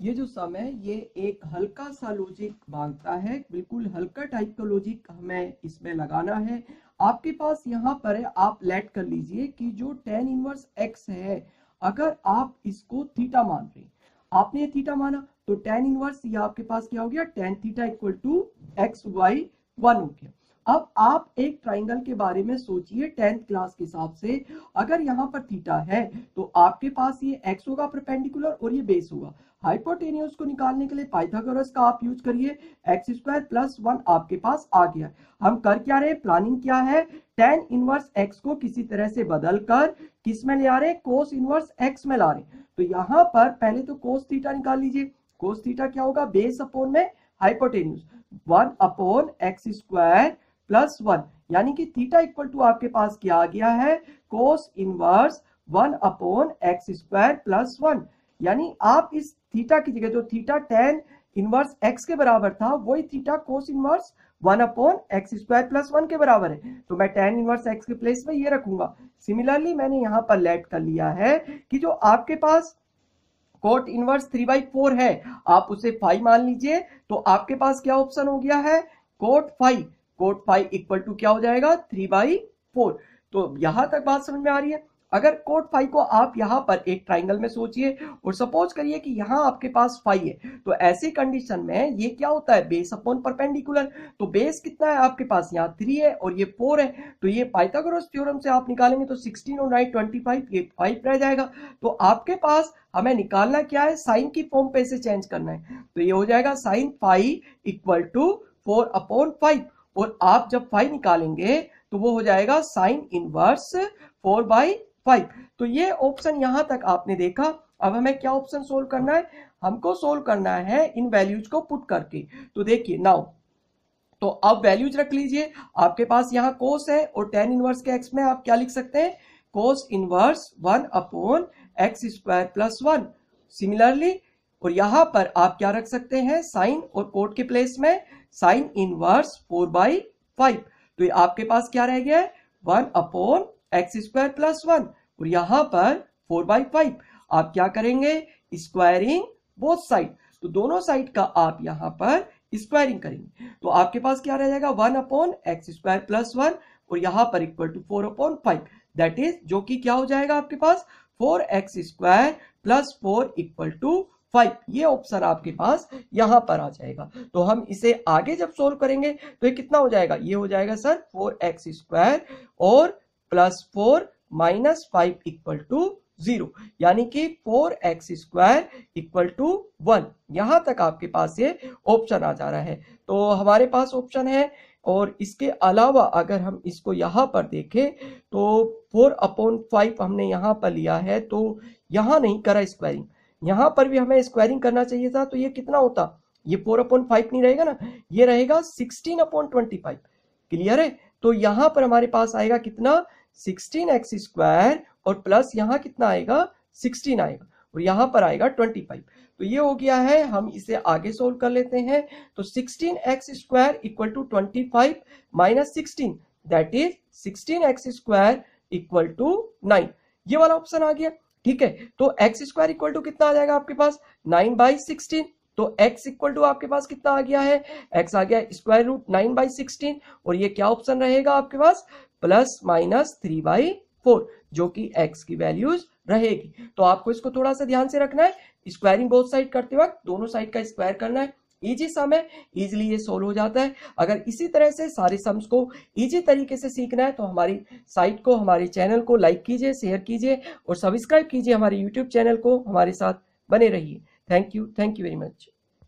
ये जो सम है, ये एक हल्का सा लॉजिक माँगता है, बिल्कुल हल्का टाइप का लॉजिक हमें इसमें लगाना है। आपके पास यहाँ पर है, आप लेट कर लीजिए कि जो टेन इनवर्स एक्स है, अगर आप इसको थीटा मान रहे आपने थीटा माना तो टेन इनवर्स ये आपके पास क्या हो गया? Tan theta equal to x y one हो गया। अब आप एक ट्राइंगल के बारे में सोचिए टेंथ क्लास के हिसाब से। अगर यहाँ पर थीटा है तो आपके पास ये एक्स होगा परपेंडिकुलर और ये बेस होगा। हाइपोटेनियस को निकालने के लिए पाइथागोरस का आप यूज़ करिए। एक्स स्क्वायर प्लस वन आपके पास आ गया हम कर क्या रहे प्लानिंग क्या है? टेन इनवर्स एक्स को किसी तरह से बदल कर किसमें ले आ रहे कोस इनवर्स एक्स में ला रहे तो यहाँ पर पहले तो कोस थीटा निकाल लीजिए। कोस थीटा क्या होगा? बेस अपोन में hypotenuse one upon x square plus one, यानी कि थीटा इक्वल टू आपके पास क्या आ गया है? Cos inverse one upon x square plus one. यानी आप इस थीटा की जगह, जो थीटा टेन इनवर्स एक्स के बराबर था, वही theta cos inverse one upon x square plus one के बराबर है। तो मैं टेन इनवर्स एक्स के प्लेस में ये रखूँगा। सिमिलरली मैंने यहाँ पर लेट कर लिया है कि जो आपके पास cot inverse three by four है, आप उसे फाइव मान लीजिए तो आपके पास क्या ऑप्शन हो गया है? Cot five. Cot five equal to क्या हो जाएगा? Three by four. तो यहाँ तक बात समझ में आ रही है? अगर कोट फाइव को आप यहाँ पर एक ट्राइंगल में सोचिए और सपोज़ करिए कि यहाँ आपके पास फाइव है तो ऐसी कंडीशन में ये क्या होता है? Base upon perpendicular. तो बेस कितना है आपके पास? यहाँ थ्री है और ये फोर है। तो ये पाइथागोरस थ्योरम से आप निकालेंगे तो सिक्सटीन और नाइन ट्वेंटी फाइव, ये फाइव रह जाएगा। तो आपके पास हमें निकालना क्या है? साइन की फॉर्म पे से चेंज करना है। तो ये हो जाएगा sine five equal to four upon five. और आप जब फाइव निकालेंगे तो वो हो जाएगा sine inverse four by five. तो ये ऑप्शन यहाँ तक आपने देखा। अब हमें क्या ऑप्शन सोल्व करना है? हमको सोल्व करना है इन वैल्यूज़ को पुट करके। तो देखिए, नाउ तो अब वैल्यूज़ रख लीजिए। आपके पास यहाँ कोस है और टेन इनवर्स के एक्स में आप क्या लिख सकते हैं? Cos inverse one upon x square plus one. Similarly और यहाँ पर आप क्या रख सकते हैं? साइन और कोट के प्लेस में sine inverse four by five. तो ये आपके पास क्या रह गया है? One upon x square plus one. और यहाँ पर फोर बाई फाइव। आप क्या करेंगे? Squaring both side. तो दोनों साइड का आप यहाँ पर स्क्वायरिंग करेंगे। तो आपके पास क्या रह जाएगा? One upon x square plus one. और यहाँ पर equal to four upon five that is जो कि क्या हो जाएगा आपके पास? Four x square plus four equal to five, ये ऑप्शन आपके पास यहाँ पर आ जाएगा। तो हम इसे आगे जब सोल्व करेंगे तो ये कितना हो जाएगा? ये हो जाएगा सर फोर एक्स स्क्वायर और plus four minus five equal to zero, यानी कि four x square equal to one. यहाँ तक आपके पास ये ऑप्शन आ जा रहा है। तो हमारे पास ऑप्शन है और इसके अलावा अगर हम इसको यहाँ पर देखें तो फोर अपॉन फाइव हमने यहाँ पर लिया है तो यहाँ नहीं करा स्क्वायरिंग। यहाँ पर भी हमें स्क्वायरिंग करना चाहिए था तो ये कितना होता? ये फोर अपॉन फाइव नहीं रहेगा ना? ये रहेगा sixteen upon twenty five clear है? तो यहाँ पर हमारे पास आएगा कितना? सिक्सटीन एक्स स्क्वायर और प्लस यहाँ कितना आएगा? सिक्सटीन आएगा। और यहाँ पर आएगा ट्वेंटी फाइव तो ये हो गया है, हम इसे आगे सोल्व कर लेते हैं। तो sixteen x square equal to twenty five minus sixteen that is sixteen x square equal to nine ये वाला ऑप्शन आ गया। ठीक है? तो एक्स स्क्वायर इक्वल टू कितना आ जाएगा आपके पास? नाइन बाई सिक्सटीन तो x इक्वल टू आपके पास कितना आ गया है? x आ गया square root nine by sixteen और ये क्या ऑप्शन रहेगा आपके पास? Plus minus three by four जो कि x की वैल्यूज़ रहेगी। तो आपको इसको थोड़ा सा ध्यान से रखना है। स्क्वायरिंग बोथ साइड करते वक्त दोनों साइड का स्क्वायर करना है। इजी सम है इजिली ये सोल्व हो जाता है। अगर इसी तरह से सारे सम्स को इजी तरीके से सीखना है तो हमारी साइट को, हमारे चैनल को लाइक कीजिए शेयर कीजिए और सब्सक्राइब कीजिए हमारे यूट्यूब चैनल को, हमारे साथ बने रहिए। Thank you thank you very much